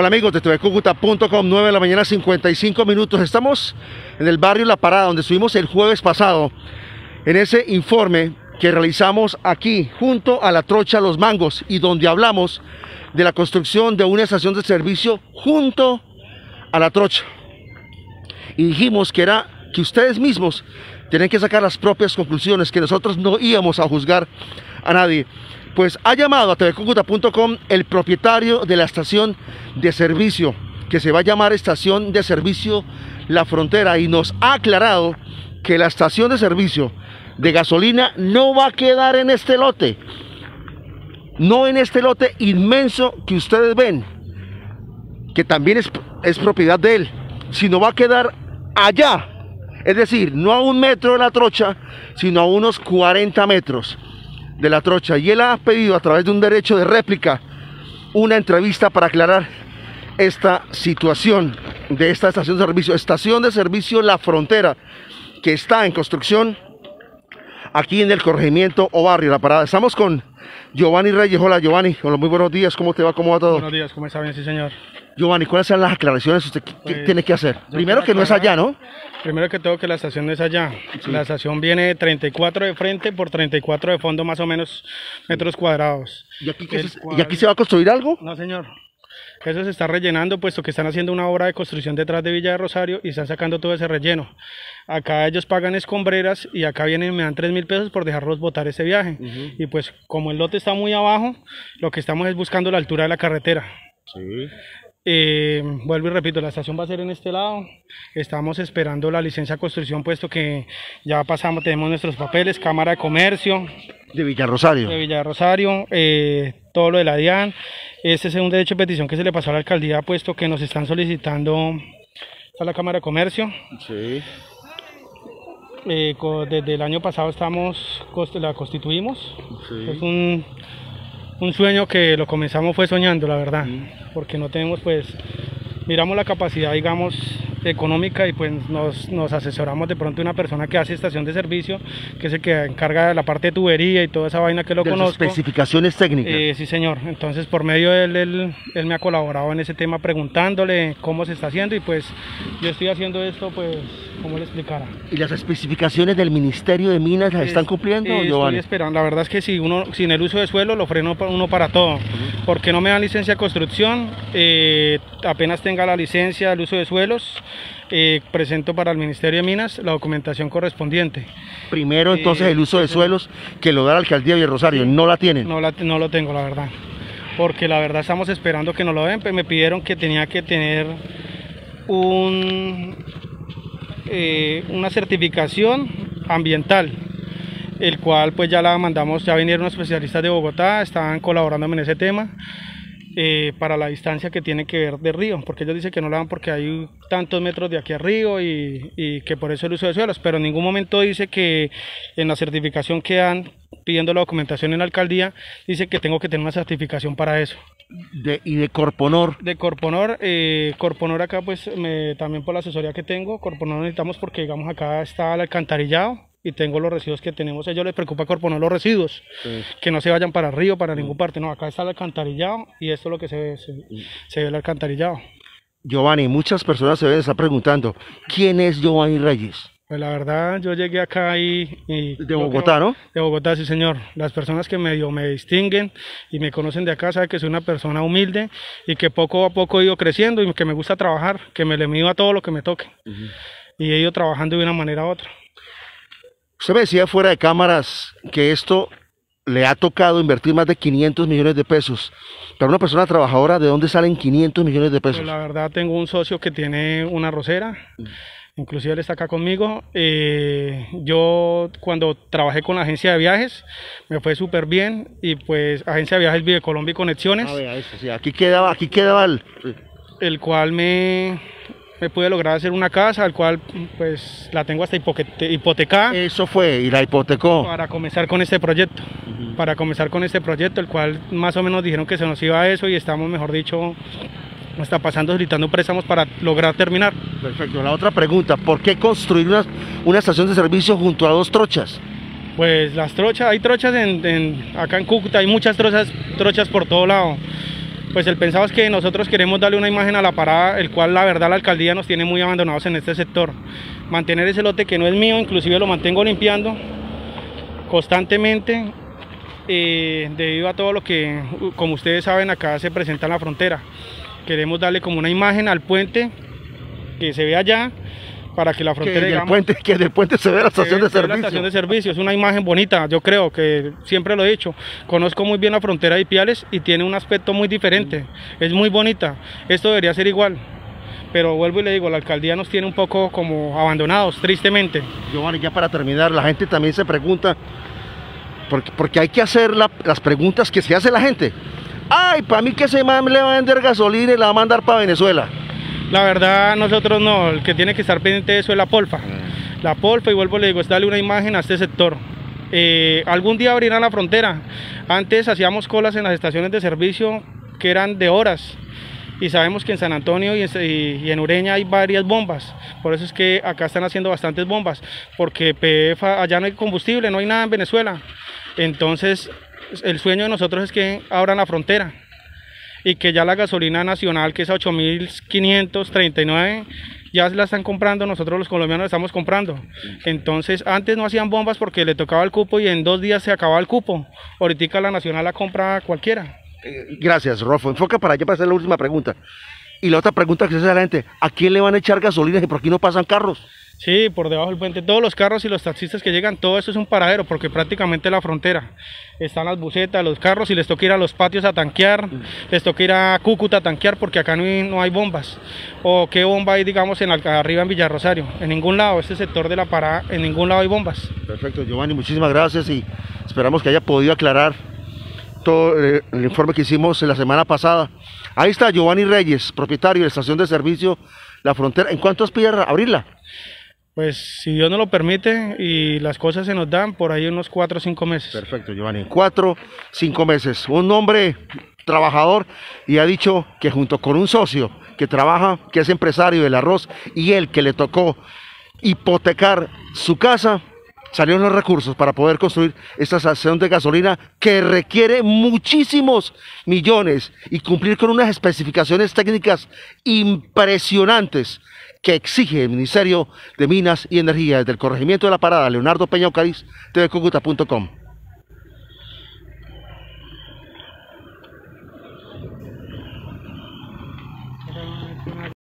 Hola amigos de tvcucuta.com, 9 de la mañana 55 minutos. Estamos en el barrio La Parada, donde estuvimos el jueves pasado en ese informe que realizamos aquí junto a la trocha Los Mangos y donde hablamos de la construcción de una estación de servicio junto a la trocha. Y dijimos que era que ustedes mismos tienen que sacar las propias conclusiones, que nosotros no íbamos a juzgar a nadie. Pues ha llamado a tvcucuta.com el propietario de la estación de servicio, que se va a llamar Estación de Servicio La Frontera, y nos ha aclarado que la estación de servicio de gasolina no va a quedar en este lote, no en este lote inmenso que ustedes ven, que también es, es propiedad de él, sino va a quedar allá, es decir, no a un metro de la trocha, sino a unos 40 metros de la trocha. Y él ha pedido a través de un derecho de réplica una entrevista para aclarar esta situación de esta estación de servicio, estación de servicio La Frontera, que está en construcción aquí en el corregimiento o barrio La Parada. Estamos con Giovanni Reyes. Hola Giovanni, hola, muy buenos días, ¿cómo te va? ¿Cómo va todo? Buenos días, ¿cómo está bien? Sí, señor. Giovanni, ¿cuáles son las aclaraciones que usted Pues, tiene que hacer? Primero que no es allá, ¿no? Primero que todo que la estación no es allá. La estación viene 34 de frente por 34 de fondo, más o menos metros cuadrados. ¿Y aquí, qué El se- cual- ¿Y aquí se va a construir algo? No, señor. Eso se está rellenando, puesto que están haciendo una obra de construcción detrás de Villa de Rosario y están sacando todo ese relleno. Acá ellos pagan escombreras y acá vienen y me dan 3 mil pesos por dejarlos botar ese viaje. Y pues como el lote está muy abajo, lo que estamos es buscando la altura de la carretera. Sí. Eh, vuelvo y repito, la estación va a ser en este lado. Estamos esperando la licencia de construcción, puesto que ya pasamos, tenemos nuestros papeles, Cámara de Comercio De Villarrosario. de Villa de Rosario, eh, todo lo de la DIAN. Este es un derecho de petición que se le pasó a la alcaldía, puesto que nos están solicitando a la Cámara de Comercio. Sí. Eh, desde el año pasado estamos, la constituimos. Sí. Es un, un sueño que lo comenzamos fue soñando, la verdad, porque no tenemos pues, miramos la capacidad, digamos, económica y pues nos, nos asesoramos de pronto una persona que hace estación de servicio, que es el que encarga de la parte de tubería y toda esa vaina que lo De conozco. especificaciones técnicas. Eh, sí, señor. Entonces, por medio de él, él, él me ha colaborado en ese tema preguntándole cómo se está haciendo y pues yo estoy haciendo esto, pues, ¿cómo le explicara? ¿Y las especificaciones del Ministerio de Minas las están Es- cumpliendo, eh, estoy Giovanni? esperando. La verdad es que si uno, sin el uso de suelo, lo freno pa- uno para todo. Porque no me dan licencia de construcción, eh, apenas tenga la licencia del uso de suelos, eh, presento para el Ministerio de Minas la documentación correspondiente. Primero, entonces, Eh, el uso de suelos que lo da la alcaldía de Villarrosario. No la tienen. No, la- no lo tengo, la verdad. Porque la verdad estamos esperando que nos lo den. Pues me pidieron que tenía que tener un, eh, una certificación ambiental, el cual pues ya la mandamos, ya vinieron especialistas de Bogotá, estaban colaborándome en ese tema. Eh, para la distancia que tiene que ver de río, porque ellos dicen que no la dan porque hay tantos metros de aquí a río y, y que por eso el uso de suelos, pero en ningún momento dice que en la certificación que dan pidiendo la documentación en la alcaldía, dice que tengo que tener una certificación para eso. De- y de Corponor. De Corponor, eh, Corponor acá pues me- también por la asesoría que tengo, Corponor necesitamos porque digamos acá está el alcantarillado y tengo los residuos que tenemos, a ellos les preocupa Corponor los residuos, que no se vayan para el río, para ninguna parte, no, acá está el alcantarillado y esto es lo que se ve, se, se ve el alcantarillado. Giovanni, muchas personas se deben estar preguntando, ¿quién es Giovanni Reyes? Pues la verdad, yo llegué acá y... y De Bogotá, ¿no? De Bogotá, sí señor. Las personas que medio me distinguen y me conocen de acá saben que soy una persona humilde y que poco a poco he ido creciendo y que me gusta trabajar, que me le mido a todo lo que me toque. Y he ido trabajando de una manera u otra. Usted me decía fuera de cámaras que esto le ha tocado invertir más de 500 millones de pesos. Para una persona trabajadora, ¿de dónde salen 500 millones de pesos? Pues la verdad tengo un socio que tiene una rosera, inclusive él está acá conmigo. Eh, yo cuando trabajé con la agencia de viajes me fue súper bien y pues agencia de viajes Vive Colombia y Conexiones. Ah, vea, eso, sí, aquí quedaba, aquí quedaba el... el cual me, me pude lograr hacer una casa, al cual pues la tengo hasta hipotecada Eso fue, y la hipotecó. para comenzar con este proyecto. Para comenzar con este proyecto, el cual más o menos dijeron que se nos iba a eso y estamos, mejor dicho, está pasando solicitando préstamos para lograr terminar. Perfecto. La otra pregunta, ¿por qué construir una, una estación de servicio junto a dos trochas? Pues las trochas, hay trochas en, en- acá en Cúcuta, hay muchas trochas, trochas por todo lado. Pues el pensado es que nosotros queremos darle una imagen a la parada, el cual la verdad la alcaldía nos tiene muy abandonados en este sector. Mantener ese lote que no es mío, inclusive lo mantengo limpiando constantemente eh, debido a todo lo que, como ustedes saben, acá se presenta en la frontera. Queremos darle como una imagen al puente que se ve allá para que la frontera que, del digamos, puente, que del puente se ve la estación de servicio. La estación de servicio es una imagen bonita, yo creo que siempre lo he dicho. Conozco muy bien la frontera de Ipiales y tiene un aspecto muy diferente. Es muy bonita. Esto debería ser igual. Pero vuelvo y le digo, la alcaldía nos tiene un poco como abandonados, tristemente. Giovanni, ya para terminar, la gente también se pregunta, porque, porque hay que hacer la- las preguntas que se hace la gente. Ay, para mí que ese man le va a vender gasolina y la va a mandar para Venezuela. La verdad, nosotros no, el que tiene que estar pendiente de eso es la Polfa. La Polfa, y vuelvo le digo, es darle una imagen a este sector. Eh, algún día abrirán la frontera. Antes hacíamos colas en las estaciones de servicio que eran de horas. Y sabemos que en San Antonio y en, y- y en Ureña hay varias bombas. Por eso es que acá están haciendo bastantes bombas. Porque PF, allá no hay combustible, no hay nada en Venezuela. Entonces, el sueño de nosotros es que abran la frontera y que ya la gasolina nacional, que es a 8.539, ya la están comprando, nosotros los colombianos la estamos comprando. Entonces, antes no hacían bombas porque le tocaba el cupo y en dos días se acababa el cupo. Ahorita la nacional la compra cualquiera. Eh, Gracias, Rofo. Enfoca para allá para hacer la última pregunta. Y la otra pregunta que se hace a la gente, ¿a quién le van a echar gasolina y por aquí no pasan carros? Sí, por debajo del puente, todos los carros y los taxistas que llegan, todo eso es un paradero porque prácticamente la frontera. Están las bucetas, los carros y les toca ir a los patios a tanquear, les toca ir a Cúcuta a tanquear porque acá no hay, no hay bombas. O qué bomba hay, digamos, en arriba en Villarrosario. En ningún lado, este sector de la parada, en ningún lado hay bombas. Perfecto, Giovanni, muchísimas gracias y esperamos que haya podido aclarar todo eh, el informe que hicimos la semana pasada. Ahí está Giovanni Reyes, propietario de la estación de servicio La Frontera. ¿En cuánto aspira abrirla? Pues si Dios nos lo permite y las cosas se nos dan, por ahí unos cuatro o cinco meses. Perfecto, Giovanni. Cuatro, cinco meses. Un hombre trabajador y ha dicho que junto con un socio que trabaja, que es empresario del arroz y él que le tocó hipotecar su casa, salieron los recursos para poder construir esta estación de gasolina que requiere muchísimos millones y cumplir con unas especificaciones técnicas impresionantes que exige el Ministerio de Minas y Energía desde el corregimiento de la parada Leonardo Peña Ocariz, tvcúcuta.com.